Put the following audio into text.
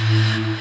Mm-hmm.